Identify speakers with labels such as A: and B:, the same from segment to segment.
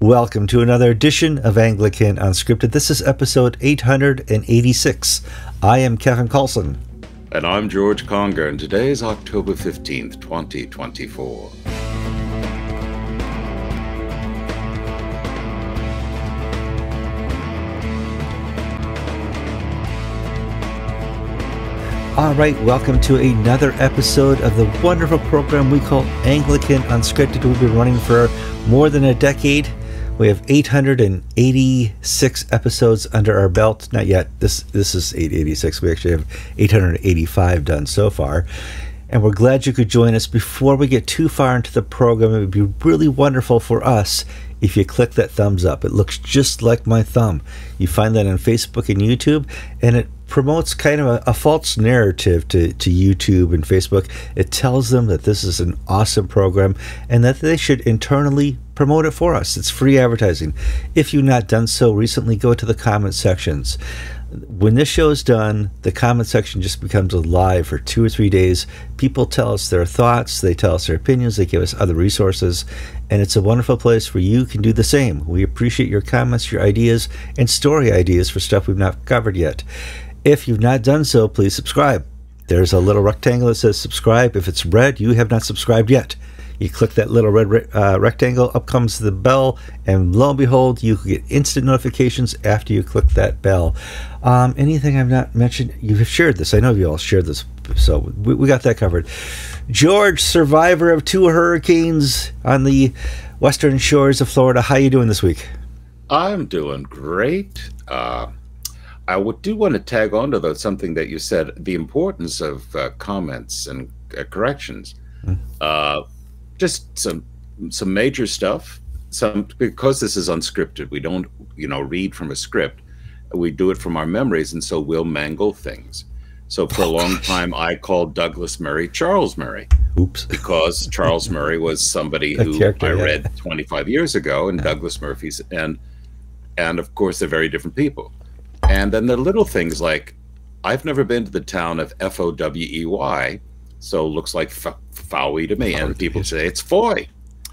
A: Welcome to another edition of Anglican Unscripted. This is episode 886. I am Kevin Kallsen.
B: And I'm George Conger, and today is October 15th, 2024.
A: All right, welcome to another episode of the wonderful program we call Anglican Unscripted. We've been running for more than a decade. We have 886 episodes under our belt. Not yet. This this is 886. We actually have 885 done so far. And we're glad you could join us. Before we get too far into the program, it would be really wonderful for us if you click that thumbs up. It looks just like my thumb. You find that on Facebook and YouTube, and it promotes kind of a, a, false narrative to, to YouTube and Facebook. It tells them that this is an awesome program and that they should internally promote it for us. It's free advertising. If you've not done so recently, go to the comment sections. When this show is done, the comment section just becomes alive for two or three days. People tell us their thoughts, they tell us their opinions, they give us other resources, and it's a wonderful place where you can do the same. We appreciate your comments, your ideas, and story ideas for stuff we've not covered yet. If you've not done so, please subscribe. There's a little rectangle that says subscribe. If it's red, you have not subscribed yet. You click that little red uh, rectangle, up comes the bell, and lo and behold, you get instant notifications after you click that bell. Um, anything I've not mentioned, you've shared this. I know you all shared this, so we, we got that covered. George, survivor of two hurricanes on the western shores of Florida, how are you doing this week?
B: I'm doing great. Uh, I would do want to tag on to that something that you said the importance of uh, comments and uh, corrections. Mm. Just some some major stuff. Some because this is unscripted, we don't you know read from a script. We do it from our memories, and so we'll mangle things. So for a long time, I called Douglas Murray Charles Murray.
A: Oops.
B: Because Charles Murray was somebody who I read 25 years ago, and yeah. Douglas Murphy's, and and of course they're very different people. And then the little things like, I've never been to the town of F O W E Y, so looks like Fowey to me, and people say it's Foy.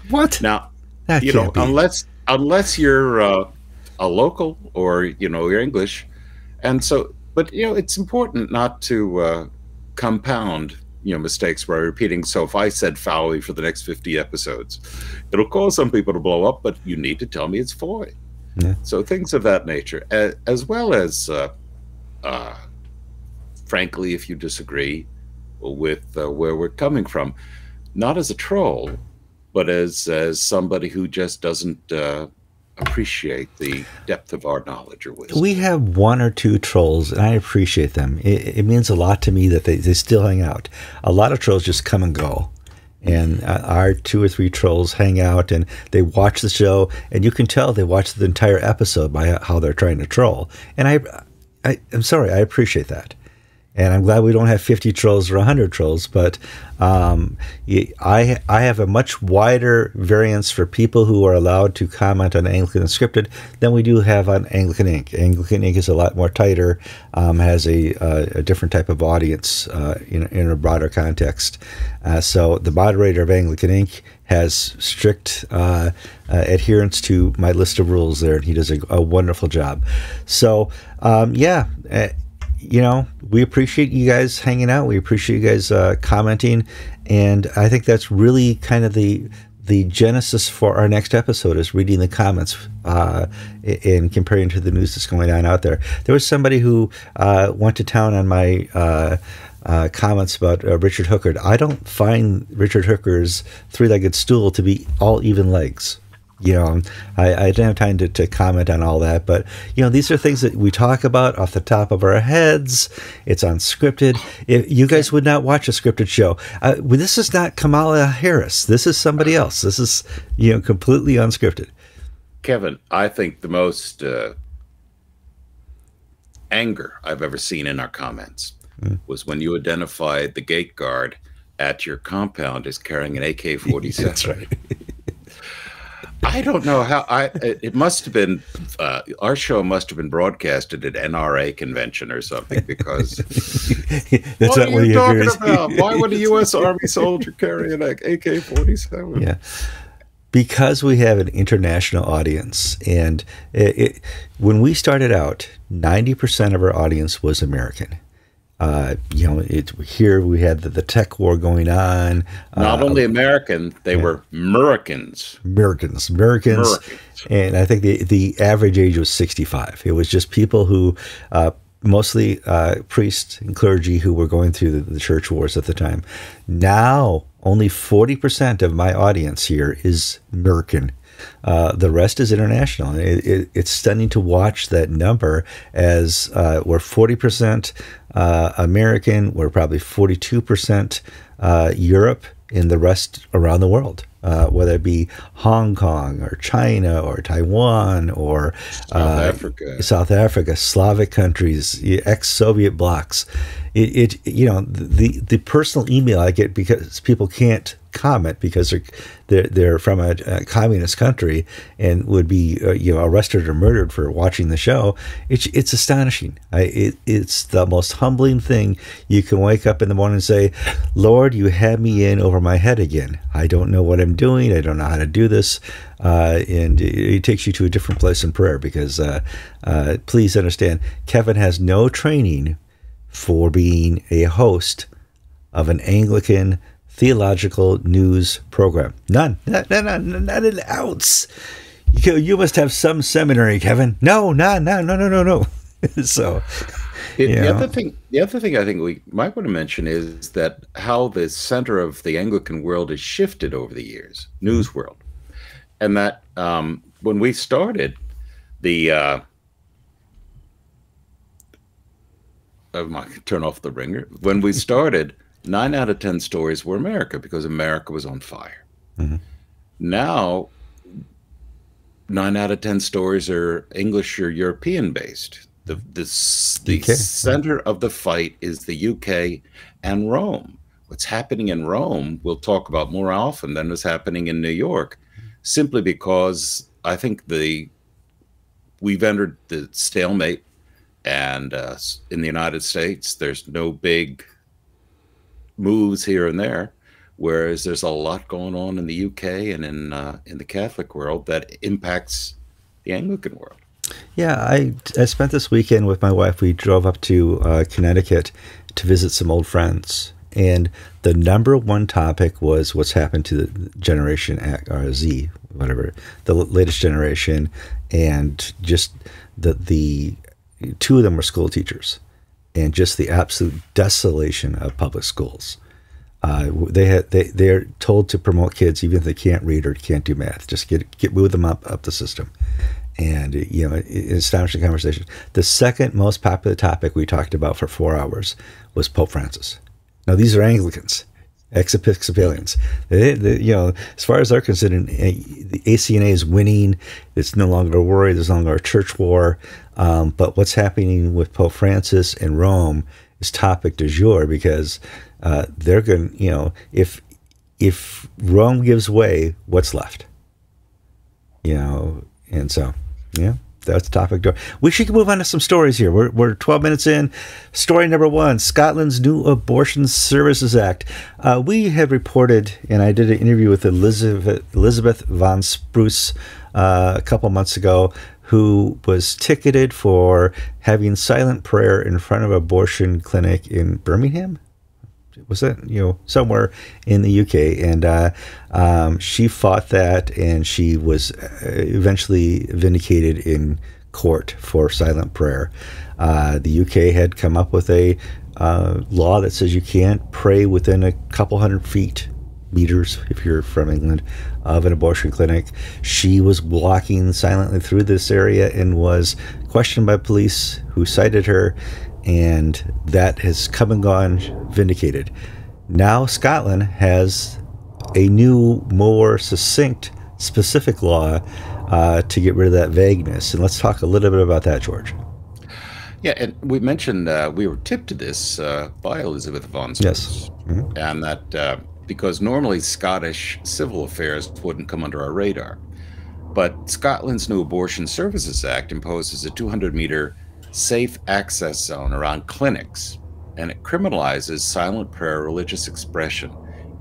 A: What?
B: Now, that you know, be. unless unless you're uh, a local or you know you're English, and so, but you know, it's important not to uh, compound you know mistakes by repeating. So if I said Fowey for the next fifty episodes, it'll cause some people to blow up, but you need to tell me it's Foy. Yeah. So things of that nature, as well as, uh, uh, frankly, if you disagree with uh, where we're coming from, not as a troll, but as as somebody who just doesn't uh, appreciate the depth of our knowledge or wisdom.
A: We have one or two trolls, and I appreciate them. It, it means a lot to me that they, they still hang out. A lot of trolls just come and go and uh, our two or three trolls hang out and they watch the show and you can tell they watch the entire episode by how they're trying to troll and i, I i'm sorry i appreciate that and I'm glad we don't have 50 trolls or 100 trolls, but um, I, I have a much wider variance for people who are allowed to comment on Anglican Unscripted than we do have on Anglican Ink. Anglican Ink is a lot more tighter, um, has a, a, a, different type of audience uh, in, in, a broader context. Uh, so the moderator of Anglican Ink has strict uh, uh, adherence to my list of rules there, and he does a, a wonderful job. So, um, yeah uh, you know, we appreciate you guys hanging out. We appreciate you guys uh, commenting, and I think that's really kind of the the genesis for our next episode is reading the comments uh, and comparing to the news that's going on out there. There was somebody who uh, went to town on my uh, uh comments about uh, Richard Hooker. I don't find Richard Hooker's three-legged stool to be all even legs you know, I, I didn't have time to, to comment on all that, but you know, these are things that we talk about off the top of our heads. It's unscripted. If you guys would not watch a scripted show, uh, this is not Kamala Harris. This is somebody else. This is you know completely unscripted.
B: Kevin, I think the most uh, anger I've ever seen in our comments mm. was when you identified the gate guard at your compound as carrying an AK forty seven. That's right. I don't know how I. It must have been uh, our show must have been broadcasted at NRA convention or something because. That's what are you talking about? Why would a U.S. Army soldier carry an AK forty seven?
A: Yeah. because we have an international audience, and it, it, when we started out, 90% of our audience was American. Uh, you know, it, here we had the, the, tech war going on.
B: Not uh, only American, they yeah. were Americans.
A: Americans, Americans, Americans, and I think the the average age was 65. It was just people who uh, mostly uh, priests and clergy who were going through the, the, church wars at the time. Now, only 40% of my audience here is American. Uh, the rest is international. It, it, it's stunning to watch that number as uh, we're 40% uh, American, we're probably 42% uh, Europe, and the rest around the world uh, whether it be Hong Kong or China or Taiwan or
B: South uh, Africa,
A: South Africa, Slavic countries, ex-Soviet blocs. It, it, you know the the personal email I get because people can't comment because they're they're, they're from a, a communist country and would be uh, you know arrested or murdered for watching the show. It's it's astonishing. I, it, it's the most humbling thing. You can wake up in the morning and say, "Lord, you had me in over my head again. I don't know what I'm doing. I don't know how to do this." Uh, and it, it, takes you to a different place in prayer because uh, uh please understand, Kevin has no training for being a host of an Anglican theological news program. None. Not, not, not, not an ounce. You, you must have some seminary, Kevin. No, no, no, no, no, no, no. so,
B: it, the other thing, the other thing I think we might want to mention is that how the center of the Anglican world has shifted over the years, news world, and that um, when we started, the uh, I might turn off the ringer. When we started, nine out of 10 stories were America because America was on fire. Mm-hmm. Now, nine out of 10 stories are English or European based. The, the, the UK. center of the fight is the UK and Rome. What's happening in Rome, we'll talk about more often than what's happening in New York, simply because I think the we've entered the stalemate and uh, in the United States, there's no big moves here and there, whereas there's a lot going on in the UK and in uh, in the Catholic world that impacts the Anglican world.
A: Yeah, I I spent this weekend with my wife. We drove up to uh, Connecticut to visit some old friends, and the number one topic was what's happened to the Generation or Z, whatever the latest generation, and just the the two of them were school teachers, and just the absolute desolation of public schools. Uh, they had they they're told to promote kids even if they can't read or can't do math. Just get get move them up up the system, and you know, astonishing conversation. The second most popular topic we talked about for four hours was Pope Francis. Now these are Anglicans, ex-Episcopalians. They, they, you know, as far as they're concerned, eh, the ACNA is winning. It's no longer a worry. There's no longer a church war. Um, but what's happening with Pope Francis and Rome is topic du jour because uh, they're going. You know, if if Rome gives way, what's left? You know, and so yeah that's topic door. We should move on to some stories here. We're, we're 12 minutes in. Story number one Scotland's new Abortion Services Act. Uh, we have reported, and I did an interview with Elizabeth, Elizabeth Vaughan-Spruce uh, a couple months ago, who was ticketed for having silent prayer in front of abortion clinic in Birmingham was that you know somewhere in the UK, and uh, um, she fought that, and she was uh, eventually vindicated in court for silent prayer. Uh, the UK had come up with a uh, law that says you can't pray within a couple hundred feet meters if you're from England of an abortion clinic. She was walking silently through this area and was questioned by police who cited her and that has come and gone vindicated. Now Scotland has a new, more succinct, specific law uh, to get rid of that vagueness. And let's talk a little bit about that, George.
B: Yeah, and we mentioned uh, we were tipped to this uh, by Elizabeth Vaughan
A: Yes.
B: Mm-hmm. And that uh, because normally Scottish civil affairs wouldn't come under our radar. But Scotland's new Abortion Services Act imposes a 200 meter safe access zone around clinics, and it criminalizes silent prayer or religious expression,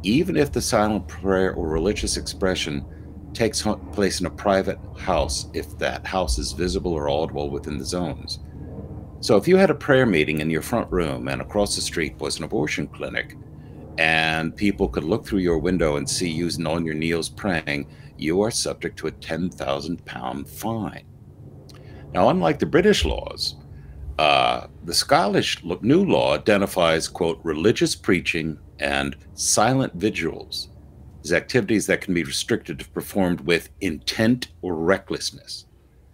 B: even if the silent prayer or religious expression takes place in a private house if that house is visible or audible within the zones. So if you had a prayer meeting in your front room and across the street was an abortion clinic, and people could look through your window and see you on your knees praying, you are subject to a 10,000 pound fine. Now, unlike the British laws, uh, the Scottish new law identifies, quote, religious preaching and silent vigils as activities that can be restricted if performed with intent or recklessness.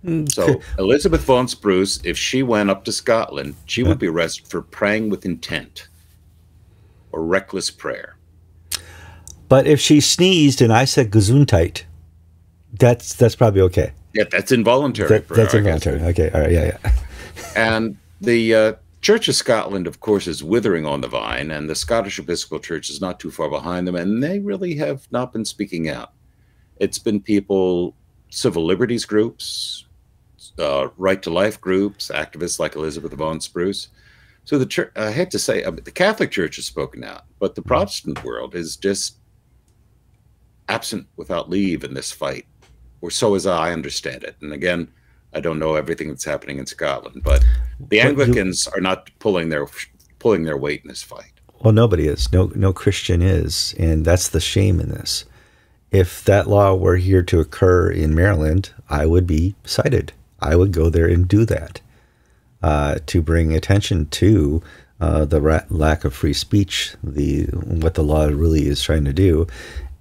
B: Mm. So Elizabeth Vaughan-Spruce, if she went up to Scotland, she would be arrested for praying with intent or reckless prayer.
A: But if she sneezed and I said Gesundheit, that's that's probably okay.
B: Yeah, that's involuntary.
A: That, prayer, that's involuntary. Okay, all right, yeah, yeah.
B: and the uh, Church of Scotland, of course, is withering on the vine, and the Scottish Episcopal Church is not too far behind them, and they really have not been speaking out. It's been people, civil liberties groups, uh, right to life groups, activists like Elizabeth Vaughan-Spruce. So the church, I hate to say, the Catholic Church has spoken out, but the Protestant world is just absent without leave in this fight, or so as I understand it. And again, I don't know everything that's happening in Scotland, but the Anglicans are not pulling their pulling their weight in this fight.
A: Well, nobody is. No, no Christian is, and that's the shame in this. If that law were here to occur in Maryland, I would be cited. I would go there and do that uh, to bring attention to uh, the ra- lack of free speech, the what the law really is trying to do,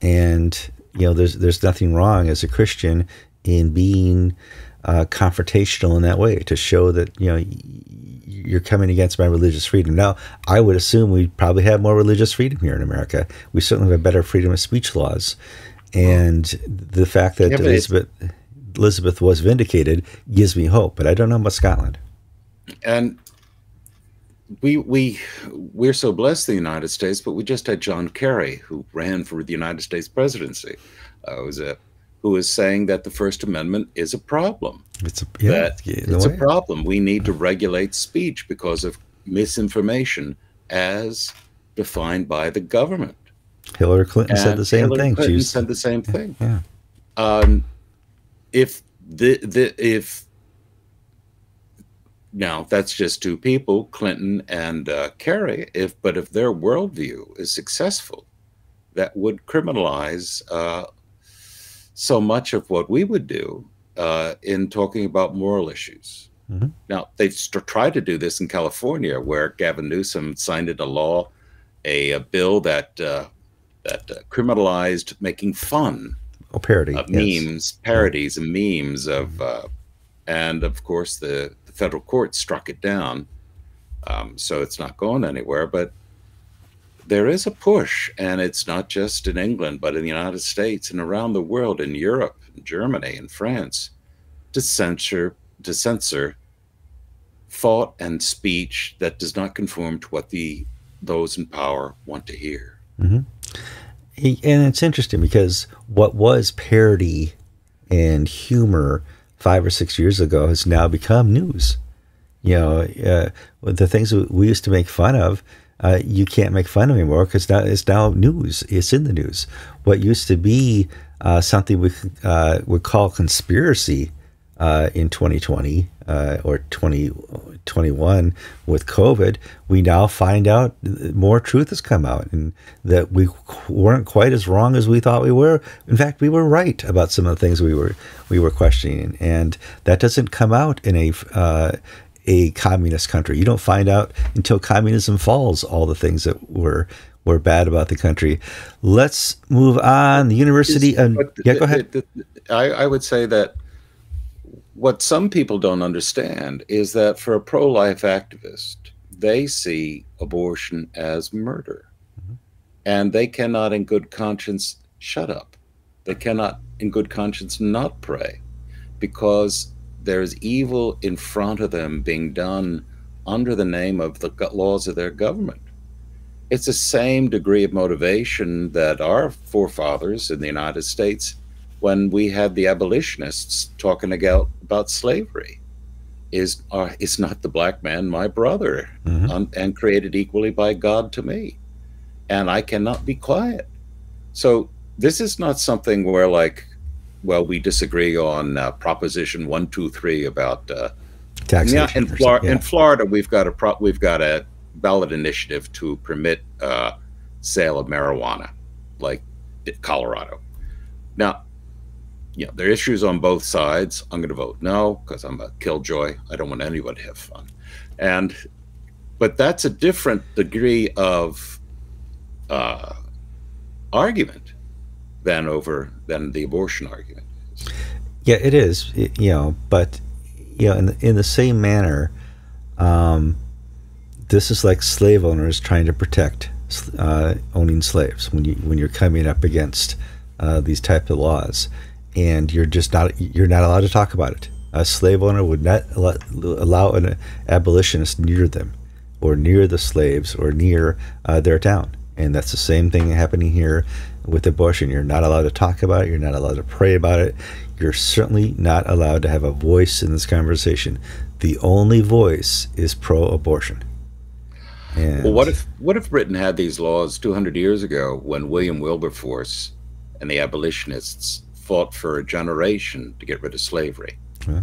A: and you know, there's there's nothing wrong as a Christian in being uh, confrontational in that way to show that you know you're coming against my religious freedom. Now, I would assume we probably have more religious freedom here in America. We certainly have better freedom of speech laws, and the fact that yeah, Elizabeth Elizabeth was vindicated gives me hope. But I don't know about Scotland.
B: And we we we're so blessed in the United States, but we just had John Kerry who ran for the United States presidency. Uh, was a who is saying that the First Amendment is a problem.
A: It's a, yeah,
B: that it's a problem. We need to regulate speech because of misinformation as defined by the government.
A: Hillary Clinton and said the same
B: Hillary
A: thing.
B: Clinton She's, said the same thing.
A: Yeah.
B: Um, if the the if now that's just two people, Clinton and uh, Kerry. If but if their worldview is successful, that would criminalize uh, so much of what we would do uh, in talking about moral issues. Mm-hmm. Now, they've st- tried to do this in California, where Gavin Newsom signed into law a, a bill that uh, that uh, criminalized making fun
A: oh, parody
B: of yes. memes, parodies, and memes of, uh, and of course the, the, federal court struck it down. Um, so it's not going anywhere. But there is a push, and it's not just in England, but in the United States and around the world, in Europe, in Germany, and France, to censor to censor thought and speech that does not conform to what the those in power want to hear.
A: Mm-hmm. And it's interesting because what was parody and humor five or six years ago has now become news. You know, uh, the things we used to make fun of uh, you can't make fun of anymore because now it's now news. It's in the news. What used to be uh, something we uh, would call conspiracy uh, in 2020 uh, or 2021 with COVID, we now find out more truth has come out and that we weren't quite as wrong as we thought we were. In fact, we were right about some of the things we were we were questioning, and that doesn't come out in a uh, a communist country. You don't find out until communism falls all the things that were were bad about the country. Let's move on. The university. Um, yeah, go ahead. The,
B: the, I, I would say that what some people don't understand is that for a pro-life activist, they see abortion as murder, mm-hmm. and they cannot, in good conscience, shut up. They cannot, in good conscience, not pray, because there's evil in front of them being done under the name of the laws of their government. It's the same degree of motivation that our forefathers in the United States, when we had the abolitionists talking about, about slavery, is uh, is not the black man my brother mm-hmm. um, and created equally by God to me, and I cannot be quiet. So this is not something where like well, we disagree on uh, Proposition One, Two, Three about uh,
A: taxation.
B: Yeah, in, Flor- yeah. in Florida, we've got a pro- we've got a ballot initiative to permit uh, sale of marijuana, like Colorado. Now, you know, there are issues on both sides. I'm going to vote no because I'm a killjoy. I don't want anyone to have fun, and but that's a different degree of uh, argument than over than the abortion argument.
A: Yeah, it is. It, you know, but you know, in the, in the same manner, um, this is like slave owners trying to protect uh, owning slaves when you when you're coming up against uh, these type of laws, and you're just not you're not allowed to talk about it. A slave owner would not allow an abolitionist near them, or near the slaves, or near uh, their town. And that's the same thing happening here with abortion. You're not allowed to talk about it. You're not allowed to pray about it. You're certainly not allowed to have a voice in this conversation. The only voice is pro-abortion.
B: And well, what if what if Britain had these laws 200 years ago when William Wilberforce and the abolitionists fought for a generation to get rid of slavery? Yeah.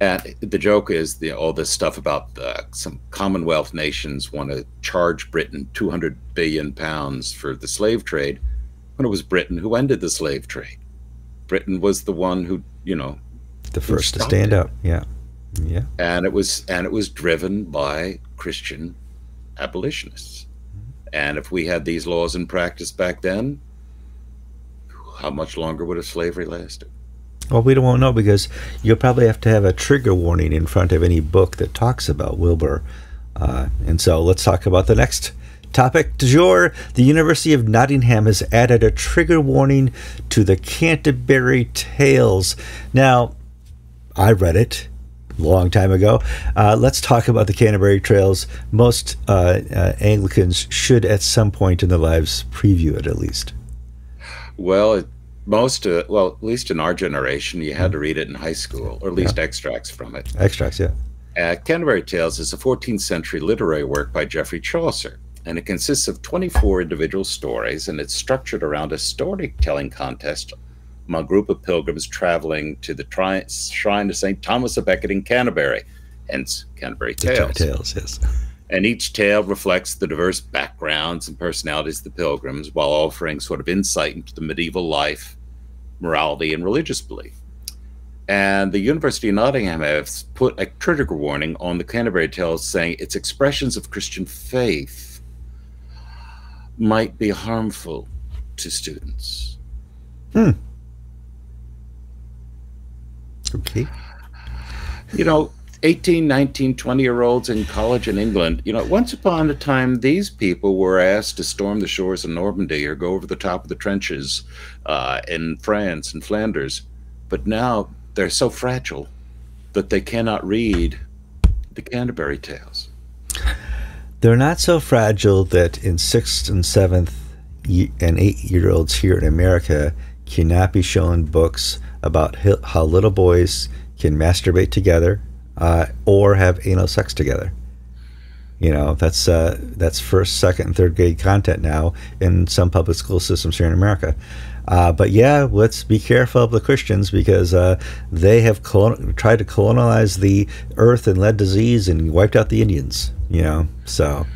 B: And the joke is the, all this stuff about the, some Commonwealth nations want to charge Britain 200 billion pounds for the slave trade when it was Britain who ended the slave trade. Britain was the one who, you know,
A: the first to stand it. up. Yeah. Yeah.
B: And it was and it was driven by Christian abolitionists. Mm-hmm. And if we had these laws in practice back then, how much longer would a slavery last?
A: Well, we don't know because you'll probably have to have a trigger warning in front of any book that talks about Wilbur. Uh, and so let's talk about the next topic du jour. The University of Nottingham has added a trigger warning to the Canterbury Tales. Now, I read it a long time ago. Uh, let's talk about the Canterbury Tales. Most uh, uh Anglicans should, at some point in their lives, preview it at least.
B: Well, it most uh, well at least in our generation you had to read it in high school or at least yeah. extracts from it.
A: Extracts yeah.
B: Uh, canterbury tales is a 14th century literary work by geoffrey chaucer and it consists of 24 individual stories and it's structured around a storytelling contest among a group of pilgrims traveling to the tri- shrine of st thomas of becket in canterbury hence canterbury tales.
A: tales yes
B: and each tale reflects the diverse backgrounds and personalities of the pilgrims while offering sort of insight into the medieval life morality and religious belief. And the University of Nottingham has put a trigger warning on the Canterbury Tales saying its expressions of Christian faith might be harmful to students.
A: Hmm. Okay.
B: You know, 18, 19, 20 year olds in college in England, you know, once upon a time, these people were asked to storm the shores of Normandy or go over the top of the trenches uh, in France and Flanders. But now they're so fragile that they cannot read the Canterbury Tales.
A: They're not so fragile that in sixth and seventh and eight year olds here in America cannot be shown books about how little boys can masturbate together uh, or have anal sex together. You know, that's uh, that's first, second, and third grade content now in some public school systems here in America. Uh, but yeah, let's be careful of the Christians because uh, they have colon- tried to colonize the earth and led disease and wiped out the Indians. You know, so.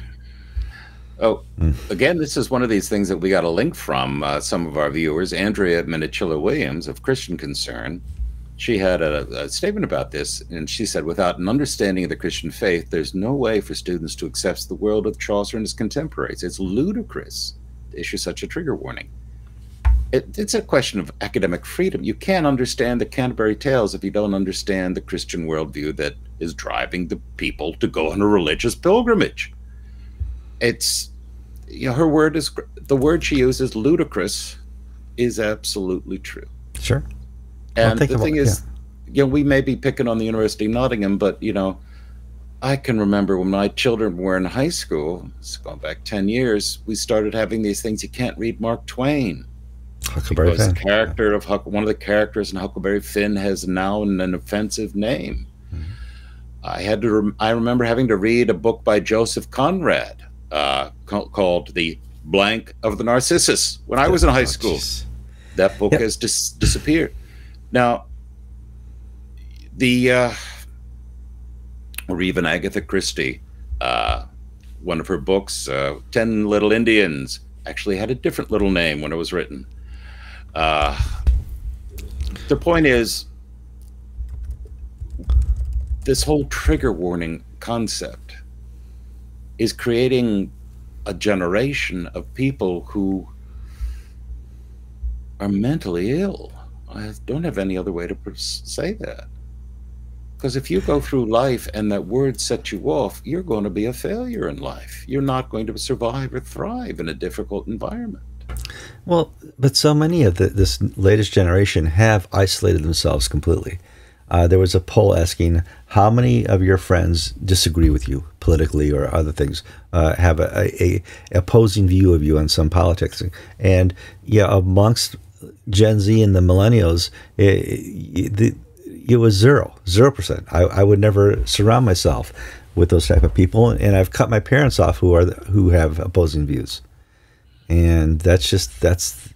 B: Oh, mm. again, this is one of these things that we got a link from uh, some of our viewers. Andrea Minichiello Williams of Christian Concern she had a, a, statement about this, and she said, without an understanding of the Christian faith, there's no way for students to accept the world of Chaucer and his contemporaries. It's ludicrous to issue such a trigger warning. It, it's a question of academic freedom. You can't understand the Canterbury Tales if you don't understand the Christian worldview that is driving the people to go on a religious pilgrimage. It's, you know, her word is, the word she uses, ludicrous, is absolutely true.
A: Sure.
B: And the thing is, yeah. you know, we may be picking on the University of Nottingham, but you know, I can remember when my children were in high school, it's going back 10 years, we started having these things. You can't read Mark Twain.
A: Huckleberry
B: because Finn. the character of Huck, one of the characters in Huckleberry Finn has now an, an offensive name. Mm-hmm. I had to. Rem- I remember having to read a book by Joseph Conrad uh, called "The Blank of the Narcissus" when I was in high school. That book yep. has dis- disappeared. Now, the uh, or even Agatha Christie, uh, one of her books, uh, Ten Little Indians, actually had a different little name when it was written. Uh, the point is, this whole trigger warning concept is creating a generation of people who are mentally ill. I don't have any other way to say that. Because if you go through life and that word sets you off, you're going to be a failure in life. You're not going to survive or thrive in a difficult environment.
A: Well, but so many of the, this latest generation have isolated themselves completely. Uh, there was a poll asking how many of your friends disagree with you politically or other things, uh, have a, a, a, opposing view of you on some politics, and yeah, amongst Gen Z and the millennials, it, it, it was zero, zero percent. I, I would never surround myself with those type of people, and I've cut my parents off who are who have opposing views, and that's just that's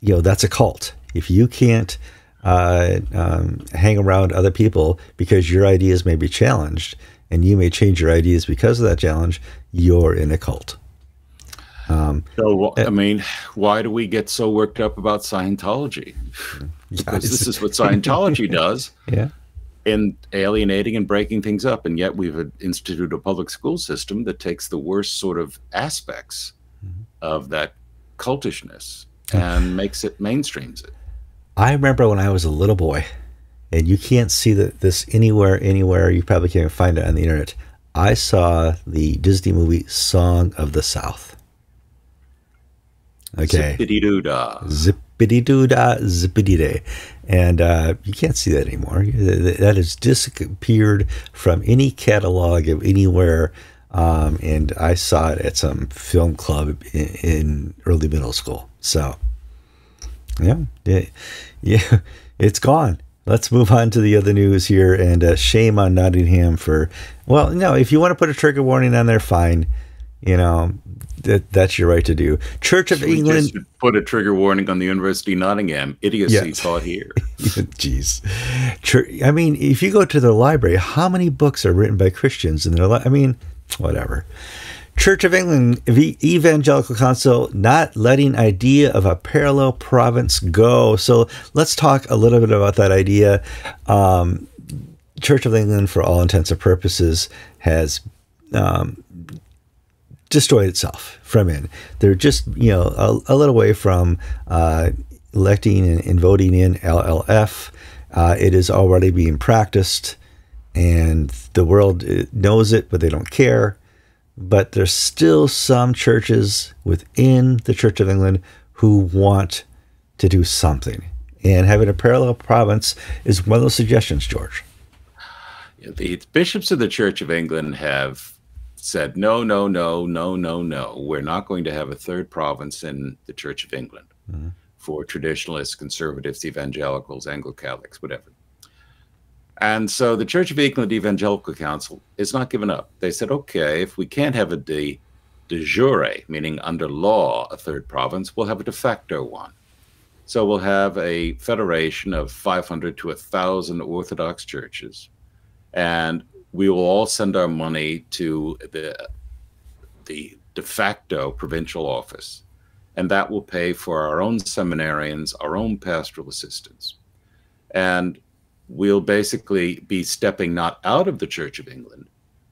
A: you know that's a cult. If you can't uh, um, hang around other people because your ideas may be challenged and you may change your ideas because of that challenge, you're in a cult.
B: Um, so, I mean, why do we get so worked up about Scientology? because this is what Scientology does.
A: Yeah.
B: In alienating and breaking things up. And yet we've instituted a public school system that takes the worst sort of aspects mm-hmm. of that cultishness and makes it mainstreams it.
A: I remember when I was a little boy, and you can't see the, this anywhere, anywhere. You probably can't find it on the internet. I saw the Disney movie Song of the South.
B: Okay. Zippity doo dah.
A: Zippity doo dah, zippity day. And uh, you can't see that anymore. That has disappeared from any catalog of anywhere. Um, and I saw it at some film club in, in early middle school. So yeah, yeah, yeah, it's gone. Let's move on to the other news here. And uh, shame on Nottingham for, well, no, if you want to put a trigger warning on there, fine. You know, that that's your right to do. Church of Should England
B: put a trigger warning on the University of Nottingham. Idiocy taught here.
A: Jeez, I mean, if you go to the library, how many books are written by Christians? And they're like, I mean, whatever. Church of England Evangelical Council not letting idea of a parallel province go. So let's talk a little bit about that idea. Um, Church of England, for all intents and purposes, has um, destroyed itself from in. They're just you know a, a little way from uh, electing and, and, voting in LLF. Uh, it is already being practiced, and the world uh, knows it, but they don't care but there's still some churches within the Church of England who want to do something. And having a parallel province is one of those suggestions, George.
B: The bishops of the Church of England have said, no, no, no, no, no, no. We're not going to have a third province in the Church of England mm-hmm. for traditionalists, conservatives, evangelicals, Anglo Catholics, whatever. And so the Church of England Evangelical Council is not given up. They said, okay, if we can't have a de, de jure, meaning under law, a third province, we'll have a de facto one. So we'll have a federation of 500 to 1,000 Orthodox churches. And we will all send our money to the, the de facto provincial office. And that will pay for our own seminarians, our own pastoral assistants. And we'll basically be stepping not out of the Church of England,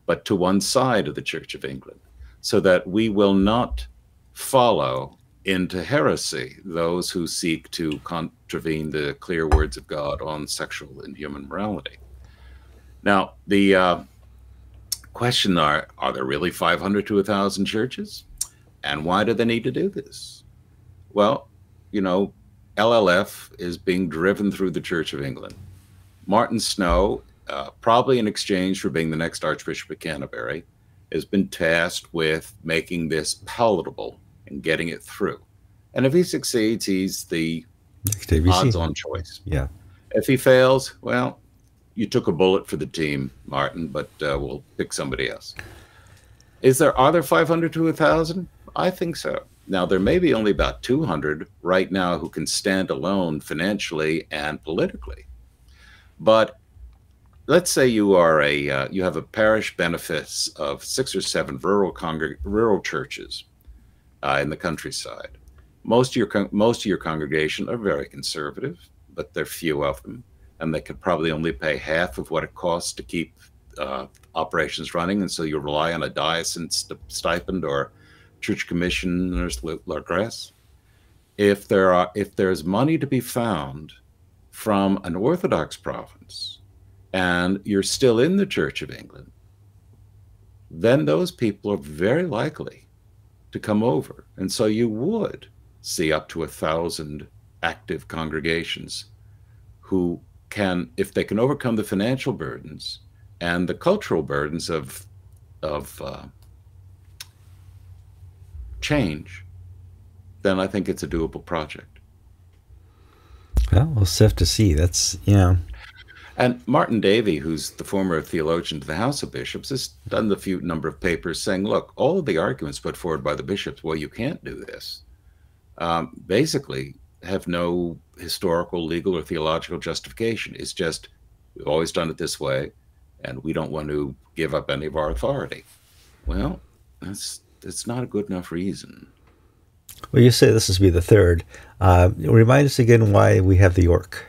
B: but to one side of the Church of England, so that we will not follow into heresy those who seek to contravene the clear words of God on sexual and human morality. Now, the uh, question are are there really 500 to 1,000 churches? And why do they need to do this? Well, you know, LLF is being driven through the Church of England. Martin Snow, uh, probably in exchange for being the next Archbishop of Canterbury, has been tasked with making this palatable and getting it through. And if he succeeds, he's the odds on choice.
A: Yeah.
B: If he fails, well, you took a bullet for the team, Martin, but uh, we'll pick somebody else. Is there are there 500 to 1,000? I think so. Now, there may be only about 200 right now who can stand alone financially and politically. But let's say you are a uh, you have a parish benefice of six or seven rural congreg- rural churches uh, in the countryside. Most of your most of your congregation are very conservative, but there are few of them, and they could probably only pay half of what it costs to keep uh, operations running, and so you rely on a diocesan stipend or church commissioners grace. If there are if there's money to be found from an Orthodox province, and you're still in the Church of England, then those people are very likely to come over, and so you would see up to a thousand active congregations who can, if they can overcome the financial burdens and the cultural burdens of of uh, change, then I think it's a doable project.
A: Well, we'll have to see. That's yeah.
B: And Martin Davie, who's the former theologian to the House of Bishops, has done the few number of papers saying, look, all of the arguments put forward by the bishops, well, you can't do this, um, basically have no historical, legal, or theological justification. It's just we've always done it this way, and we don't want to give up any of our authority. Well, that's that's not a good enough reason.
A: Well, you say this is be the third. Uh, remind us again why we have the York.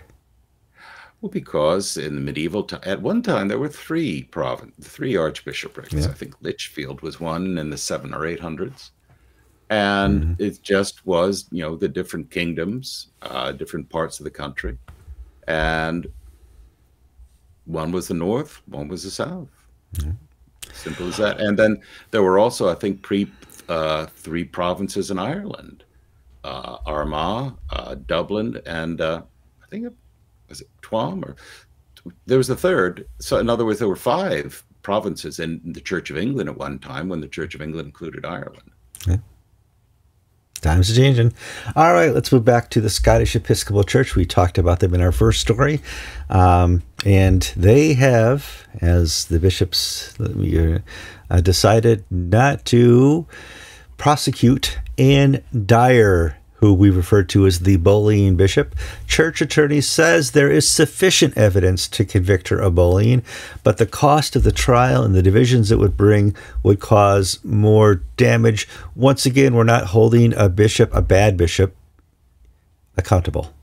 B: Well, because in the medieval time, at one time there were three province, three archbishoprics. Yeah. I think Lichfield was one in the seven or eight hundreds, and mm-hmm. it just was, you know, the different kingdoms, uh, different parts of the country, and one was the north, one was the south. Simple as that. And then there were also, I think, pre uh, three provinces in Ireland: uh, Armagh, uh, Dublin, and uh, I think it was it Tuam or there was a third. So in other words, there were five provinces in the Church of England at one time when the Church of England included Ireland. Yeah.
A: Times are changing. All right, let's move back to the Scottish Episcopal Church. We talked about them in our first story. Um, and they have, as the bishops uh, decided not to prosecute Anne Dyer who we refer to as the bullying bishop. Church attorney says there is sufficient evidence to convict her of bullying, but the cost of the trial and the divisions it would bring would cause more damage. Once again, we're not holding a bishop, a bad bishop, accountable.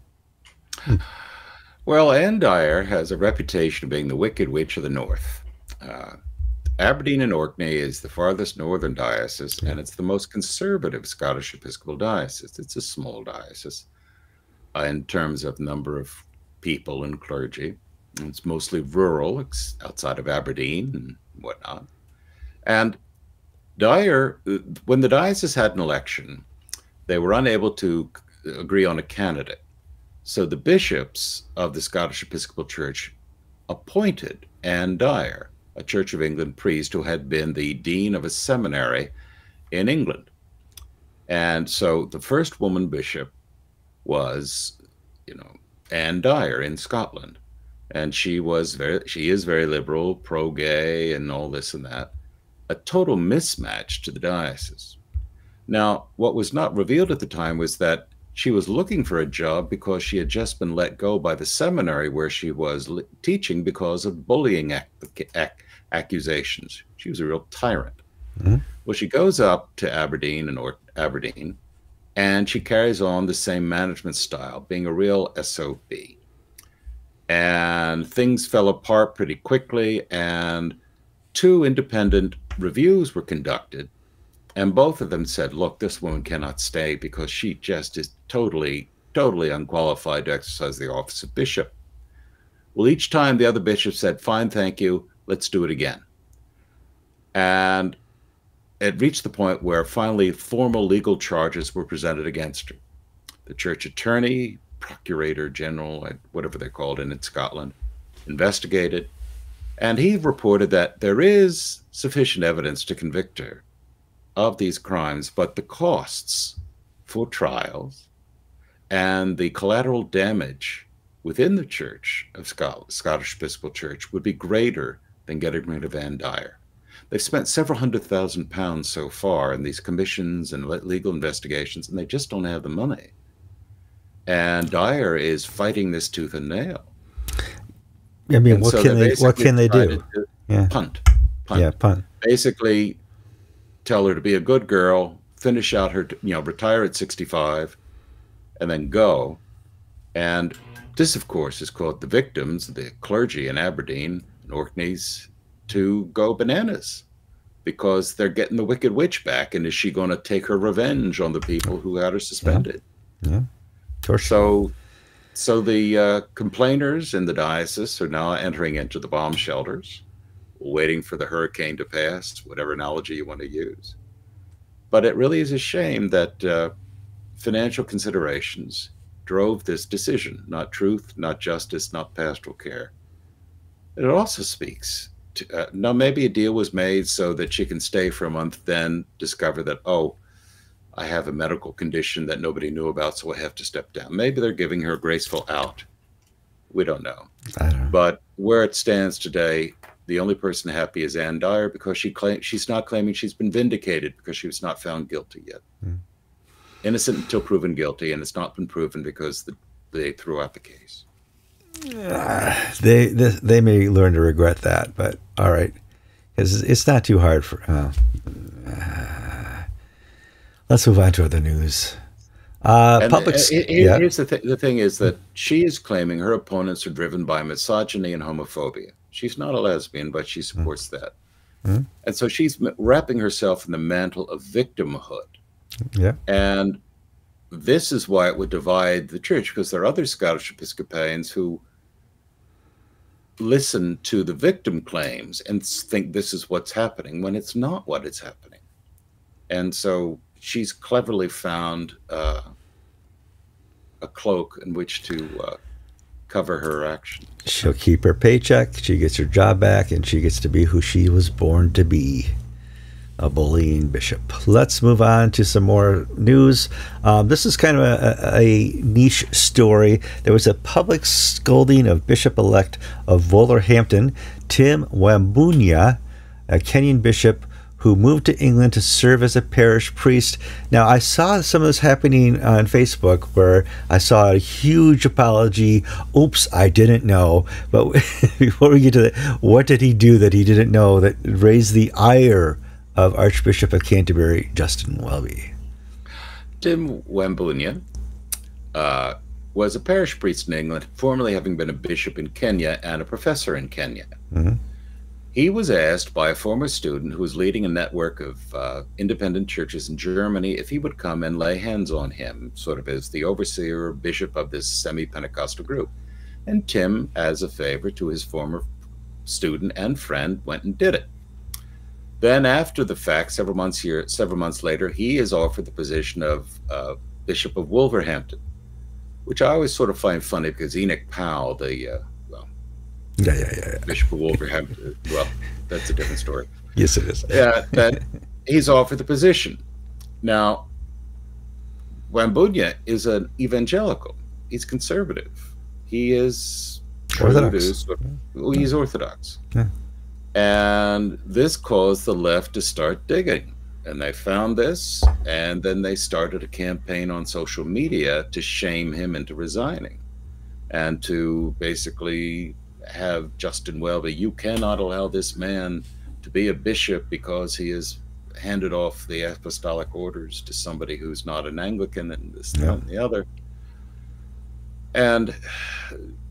B: Well, Anne Dyer has a reputation of being the wicked witch of the North. Uh, Aberdeen and Orkney is the farthest northern diocese, yeah. and it's the most conservative Scottish Episcopal diocese. It's a small diocese uh, in terms of number of people and clergy. It's mostly rural, it's outside of Aberdeen and whatnot. And Dyer, when the diocese had an election, they were unable to agree on a candidate. So the bishops of the Scottish Episcopal Church appointed Anne Dyer a Church of England priest who had been the dean of a seminary in England. And so the first woman bishop was, you know, Anne Dyer in Scotland. And she was very, she is very liberal, pro gay, and all this and that. A total mismatch to the diocese. Now, what was not revealed at the time was that she was looking for a job because she had just been let go by the seminary where she was teaching because of bullying act, accusations. She was a real tyrant. Mm-hmm. Well, she goes up to Aberdeen and or Aberdeen, and she carries on the same management style, being a real SOB. And things fell apart pretty quickly, and two independent reviews were conducted, and both of them said, "Look, this woman cannot stay because she just is totally, totally unqualified to exercise the office of bishop." Well, each time the other bishop said, "Fine, thank you let's do it again. And it reached the point where finally formal legal charges were presented against her. The church attorney, procurator general, uh, whatever they're called in, Scotland, investigated, and he reported that there is sufficient evidence to convict her of these crimes, but the costs for trials and the collateral damage within the Church of Scottish Episcopal Church would be greater than getting rid of Anne Dyer. They've spent several hundred thousand pounds so far in these commissions and legal investigations, and they just don't have the money. And Dyer is fighting this tooth and nail.
A: I mean, and what so can they what can they do?
B: Yeah. Punt, punt.
A: Yeah, punt.
B: Basically, tell her to be a good girl, finish out her, you know, retire at 65, and then go. And this, of course, is called the victims, the clergy in Aberdeen Orkneys, to go bananas because they're getting the Wicked Witch back. And is she going to take her revenge on the people who had her suspended?
A: Yeah.
B: yeah. So, so the uh, complainers in the diocese are now entering into the bomb shelters, waiting for the hurricane to pass, whatever analogy you want to use. But it really is a shame that uh, financial considerations drove this decision, not truth, not justice, not pastoral care. It also speaks uh, now maybe a deal was made so that she can stay for a month, then discover that, oh, I have a medical condition that nobody knew about, so I have to step down. Maybe they're giving her a graceful out. We don't know.
A: Don't.
B: But where it stands today, the only person happy is Anne Dyer because she claim she's not claiming she's been vindicated because she was not found guilty yet. Mm. Innocent until proven guilty, and it's not been proven because the, they threw out the case.
A: They, they, they may learn to regret that, but all right, it's it's not too hard for. Uh, uh, let's move on to other news. Uh, public.
B: Uh, it, it, yeah. Here's the th- the thing is that she is claiming her opponents are driven by misogyny and homophobia. She's not a lesbian, but she supports mm. that, mm. and so she's wrapping herself in the mantle of victimhood.
A: Yeah,
B: and this is why it would divide the church because there are other Scottish Episcopalians who listen to the victim claims and think this is what's happening when it's not what is happening. And so she's cleverly found uh, a cloak in which to uh, cover her actions.
A: She'll keep her paycheck, she gets her job back, and she gets to be who she was born to be a bullying bishop. Let's move on to some more news. Um, this is kind of a, a, niche story. There was a public scolding of Bishop elect of Wolverhampton, Tim Wambunya, a Kenyan bishop who moved to England to serve as a parish priest. Now, I saw some of this happening on Facebook where I saw a huge apology. Oops, I didn't know. But before we get to that, what did he do that he didn't know that raised the ire? Of Archbishop of Canterbury, Justin Welby.
B: Tim Wambunya uh, was a parish priest in England, formerly having been a bishop in Kenya and a professor in Kenya. Mm-hmm. He was asked by a former student who was leading a network of uh, independent churches in Germany if he would come and lay hands on him, sort of as the overseer or bishop of this semi Pentecostal group. And Tim, as a favor to his former student and friend, went and did it. Then, after the fact, several months here, several months later, he is offered the position of uh, Bishop of Wolverhampton, which I always sort of find funny because Enoch Powell, the uh, well,
A: yeah, yeah, yeah, yeah,
B: Bishop of Wolverhampton, well, that's a different story.
A: Yes, it is.
B: yeah, that he's offered the position. Now, Wambunya is an evangelical. He's conservative. He is
A: Orthodox.
B: Well, he's Orthodox. Yeah. And this caused the left to start digging. And they found this, and then they started a campaign on social media to shame him into resigning and to basically have Justin Welby, you cannot allow this man to be a bishop because he has handed off the apostolic orders to somebody who's not an Anglican and this, yeah. and the other. And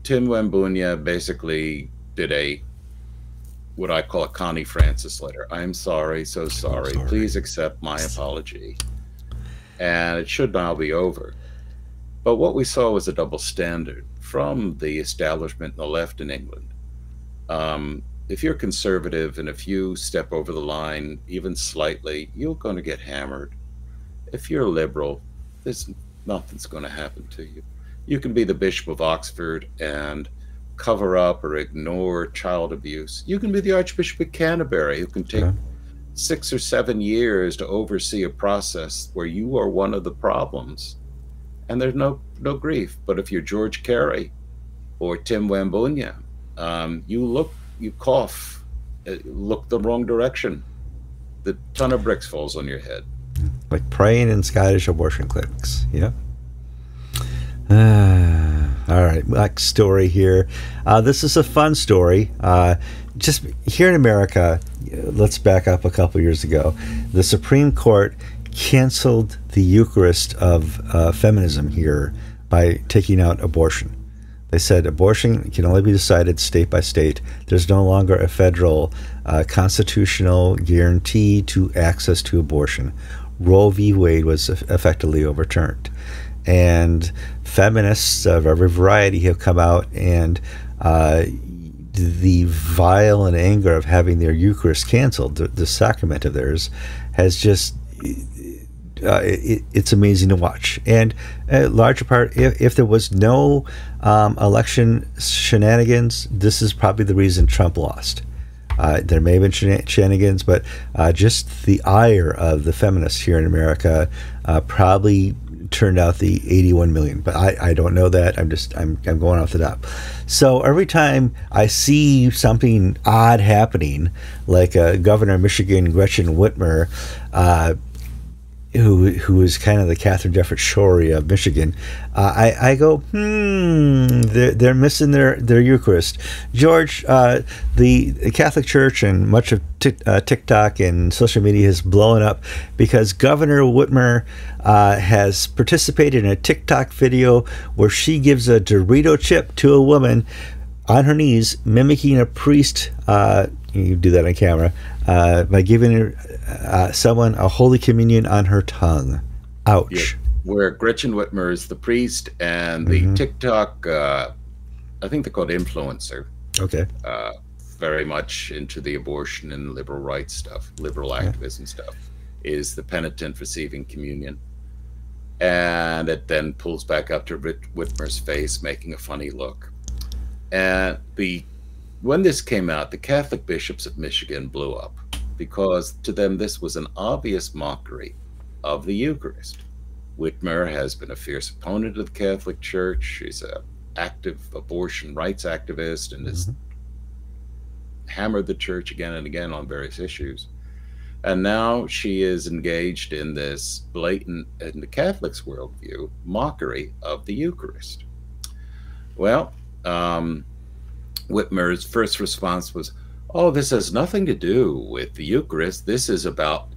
B: Tim Wambunya basically did a what I call a Connie Francis letter. I'm sorry, so sorry. sorry. Please accept my apology. And it should now be over. But what we saw was a double standard from the establishment and the left in England. Um, if you're conservative and if you step over the line even slightly, you're going to get hammered. If you're liberal, there's nothing's going to happen to you. You can be the Bishop of Oxford and cover up or ignore child abuse. You can be the Archbishop of Canterbury, who can take yeah. six or seven years to oversee a process where you are one of the problems, and there's no no grief. But if you're George Carey or Tim Wambunya, um, you look, you cough uh, look the wrong direction, the ton of bricks falls on your head.
A: Like praying in Scottish abortion clinics. Yeah. Uh, all right, next story here. Uh, this is a fun story. Uh, just here in America, let's back up a couple years ago. The Supreme Court canceled the Eucharist of uh, feminism here by taking out abortion. They said abortion can only be decided state by state. There's no longer a federal uh, constitutional guarantee to access to abortion. Roe v. Wade was effectively overturned. And feminists of every variety have come out and uh, the violent anger of having their Eucharist canceled, the, the sacrament of theirs, has just uh, it, it's amazing to watch. And a larger part, if, if there was no um, election shenanigans, this is probably the reason Trump lost. Uh, there may have been shenanigans, but uh, just the ire of the feminists here in America uh, probably turned out the 81 million. But I, I don't know that. I'm just I'm I'm going off the top. So every time I see something odd happening, like uh, Governor of Michigan Gretchen Whitmer uh, who who is kind of the Katharine Jefferts Schori of Michigan, uh, I, I go, hmm, they're, they're missing their, their Eucharist. George, uh, the, Catholic Church and much of uh, TikTok and social media has blown up because Governor Whitmer uh, has participated in a TikTok video where she gives a Dorito chip to a woman on her knees, mimicking a priest. You do that on camera uh, by giving uh, someone a Holy Communion on her tongue. Ouch. Yeah,
B: where Gretchen Whitmer is the priest and the mm-hmm. TikTok, uh, I think they're called influencer.
A: Okay.
B: Uh, very much into the abortion and liberal rights stuff, liberal activism stuff, is the penitent receiving communion. And it then pulls back up to Whitmer's face, making a funny look. And the when this came out, the Catholic bishops of Michigan blew up because to them this was an obvious mockery of the Eucharist. Whitmer has been a fierce opponent of the Catholic Church. She's an active abortion rights activist and has mm-hmm. hammered the church again and again on various issues. And now she is engaged in this blatant, in the Catholics' worldview, mockery of the Eucharist. Well, um, Whitmer's first response was, Oh, this has nothing to do with the Eucharist. This is about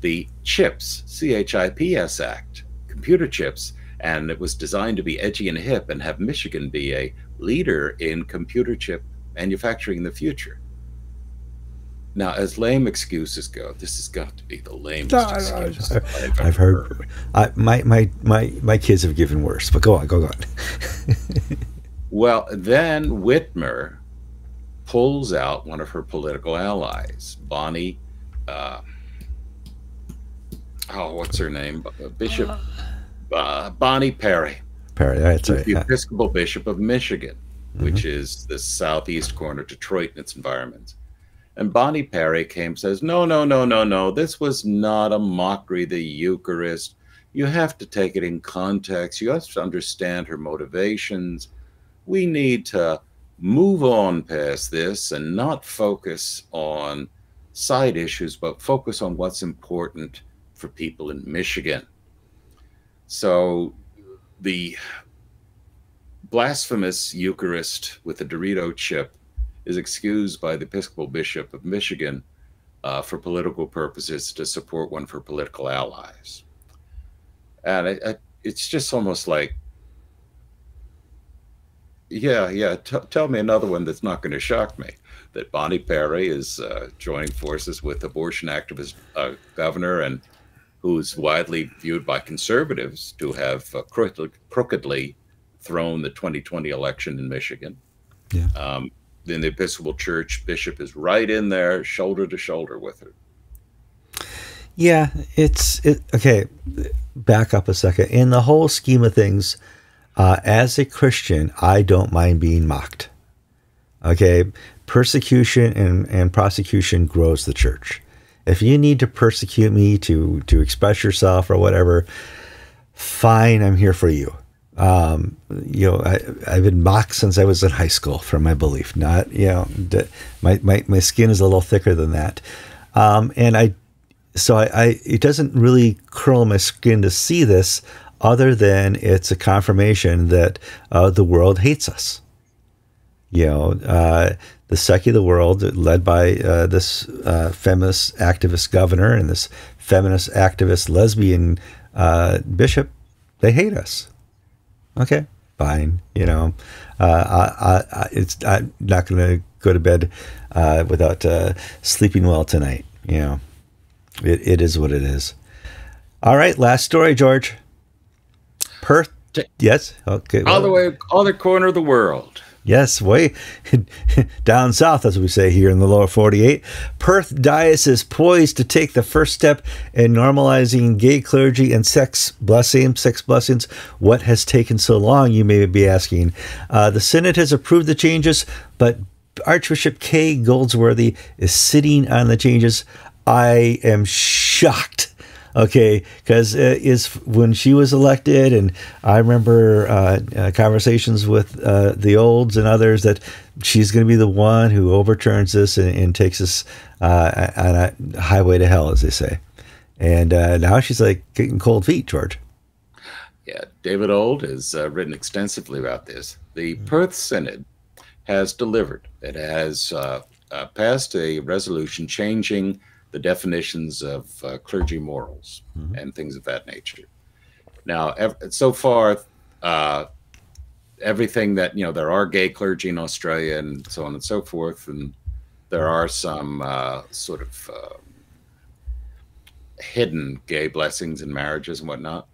B: the CHIPS, C H I P S Act, computer chips. And it was designed to be edgy and hip and have Michigan be a leader in computer chip manufacturing in the future. Now, as lame excuses go, this has got to be the lamest excuse
A: I've, I've heard. heard. I, my, my, my, my kids have given worse, but go on, go on.
B: Well, then Whitmer pulls out one of her political allies, Bonnie. Uh, oh, what's her name? Uh, Bishop uh. uh, Bonnie Perry.
A: Perry, that's right.
B: The yeah. Episcopal Bishop of Michigan, mm-hmm. which is the southeast corner of Detroit and its environments. And Bonnie Perry came says, No, no, no, no, no. This was not a mockery, the Eucharist. You have to take it in context. You have to understand her motivations we need to move on past this and not focus on side issues, but focus on what's important for people in Michigan. So the blasphemous Eucharist with the Dorito chip is excused by the Episcopal Bishop of Michigan uh, for political purposes to support one for political allies. And it, it, it's just almost like yeah, yeah. T- tell me another one that's not going to shock me. That Bonnie Perry is uh, joining forces with abortion activist uh, governor and who's widely viewed by conservatives to have uh, crookedly thrown the 2020 election in Michigan. Yeah. Um, then the Episcopal Church bishop is right in there, shoulder to shoulder with her.
A: Yeah, it's it. Okay, back up a second. In the whole scheme of things, uh, as a Christian, I don't mind being mocked. Okay, persecution and, and prosecution grows the church. If you need to persecute me to to express yourself or whatever, fine, I'm here for you. Um, you know, I, I've been mocked since I was in high school for my belief. Not, you know, my, my, my skin is a little thicker than that. Um, and I, so I, I, it doesn't really curl my skin to see this other than it's a confirmation that uh, the world hates us. You know, uh, the secular world, led by uh, this uh, feminist activist governor and this feminist activist lesbian uh, bishop, they hate us. Okay, fine. You know, uh, I, I, it's I'm not going to go to bed without sleeping well tonight. You know, it, it is what it is. All right, last story, George. Perth. Yes. Okay.
B: All the way, other corner of the world.
A: Yes, way down south, as we say here in the lower 48. Perth Diocese poised to take the first step in normalizing gay clergy and sex blessing, sex blessings. What has taken so long, you may be asking? Uh, the Synod has approved the changes, but Archbishop Kay Goldsworthy is sitting on the changes. I am shocked okay because uh, is when she was elected and i remember uh, uh, conversations with uh, the Oulds and others that she's going to be the one who overturns this and, and takes us uh, on a highway to hell as they say. And uh, now she's like getting cold feet george.
B: Yeah David Ould has written extensively about this. The perth synod has delivered. It has passed a resolution changing the definitions of uh, clergy morals mm-hmm. and things of that nature. Now, ev- so far, uh, everything that you know, there are gay clergy in Australia and so on and so forth, and there are some uh, sort of uh, hidden gay blessings in marriages and whatnot.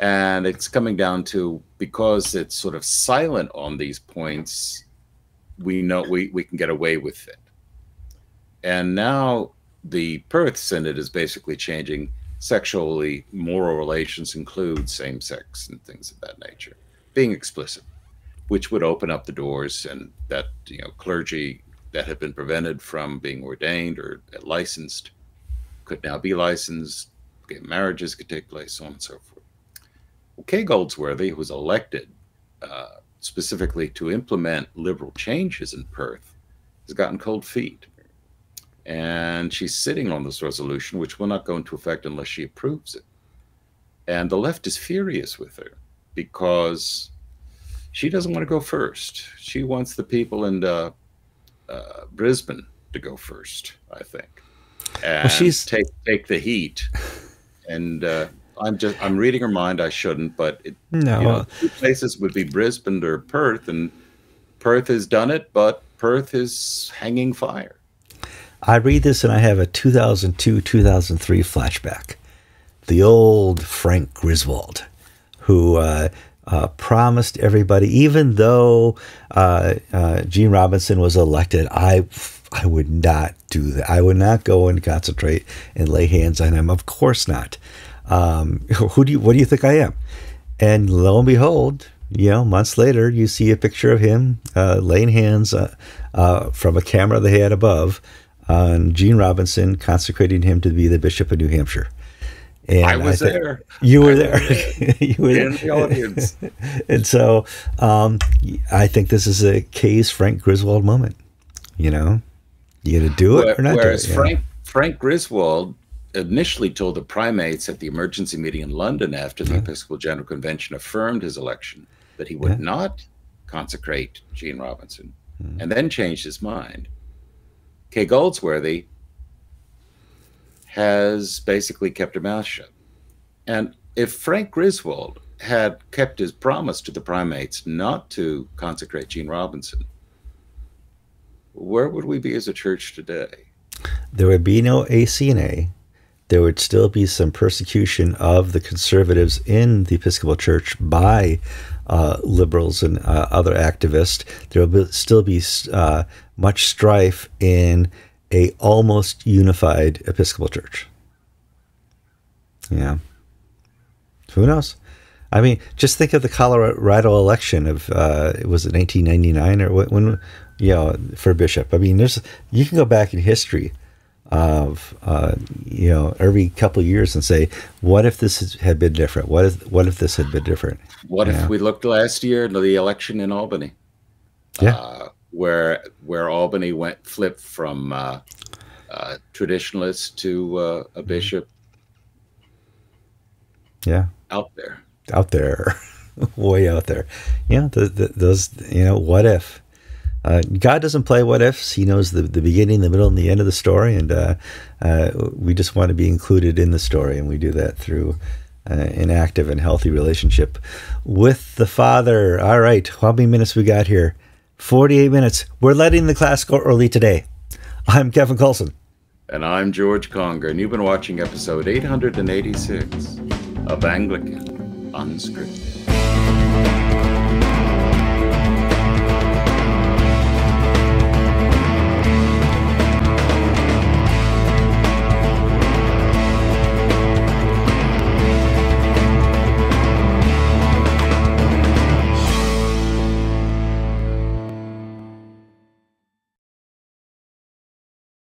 B: And it's coming down to because it's sort of silent on these points, we know we, we can get away with it. And now the Perth Synod is basically changing sexually moral relations include same sex and things of that nature, being explicit, which would open up the doors and that you know clergy that had been prevented from being ordained or licensed could now be licensed. Marriages could take place, so on and so forth. Kay Goldsworthy, who was elected uh, specifically to implement liberal changes in Perth, has gotten cold feet and she's sitting on this resolution, which will not go into effect unless she approves it. And the left is furious with her because she doesn't want to go first. She wants the people in uh, uh, Brisbane to go first, I think, and well, she's... take take the heat. And uh, I'm just I'm reading her mind. I shouldn't, but it, no, you know, two places would be Brisbane or Perth, and Perth has done it, but Perth is hanging fire.
A: I read this and I have a 2002 2003 flashback. The old Frank Griswold, who uh, uh, promised everybody, even though uh, uh, Gene Robinson was elected, I I would not do that. I would not go and concentrate and lay hands on him. Of course not. Um, who do you? What do you think I am? And lo and behold, you know, months later, you see a picture of him uh, laying hands uh, from a camera they had above on Gene Robinson, consecrating him to be the Bishop of New Hampshire.
B: And I was I there.
A: You were there. you were in there. the audience. and so um, I think this is a case Frank Griswold moment. You know, you got to do it Where, or not
B: Whereas
A: do
B: it, Frank, Frank Griswold initially told the primates at the emergency meeting in London after the yeah. Episcopal General Convention affirmed his election that he would yeah. not consecrate Gene Robinson mm. and then changed his mind. Kay Goldsworthy has basically kept her mouth shut. And if Frank Griswold had kept his promise to the primates not to consecrate Gene Robinson, where would we be as a church today?
A: There would be no ACNA. There would still be some persecution of the conservatives in the Episcopal Church by uh, liberals and uh, other activists. There will be, still be uh, much strife in a almost unified Episcopal Church. Yeah. Who knows? I mean, just think of the Colorado election of uh, was it 1999 or when, you know, for bishop. I mean, there's you can go back in history of uh, you know every couple of years and say, what if this had been different? What if what if this had been different?
B: What if we looked last year the election in Albany?
A: Yeah. Uh,
B: where where Albany went flipped from uh, uh, traditionalist to uh, a bishop.
A: Yeah.
B: Out there.
A: Out there. Way out there. Yeah. The, the, those, you know, what if? Uh, God doesn't play what ifs. He knows the, the beginning, the middle, and the end of the story. And uh, uh, we just want to be included in the story. And we do that through uh, an active and healthy relationship with the Father. All right. How many minutes we got here? 48 minutes. We're letting the class go early today. I'm Kevin Kallsen.
B: And I'm George Conger, and you've been watching episode 886 of Anglican Unscripted.